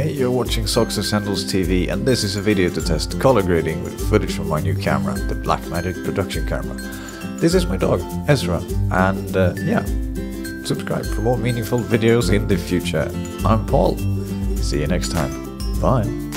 Hey, you're watching Socks and Sandals TV, and this is a video to test color grading with footage from my new camera, the Blackmagic production camera. This is my dog, Esra, and uh, yeah, subscribe for more meaningful videos in the future. I'm Paul. See you next time. Bye.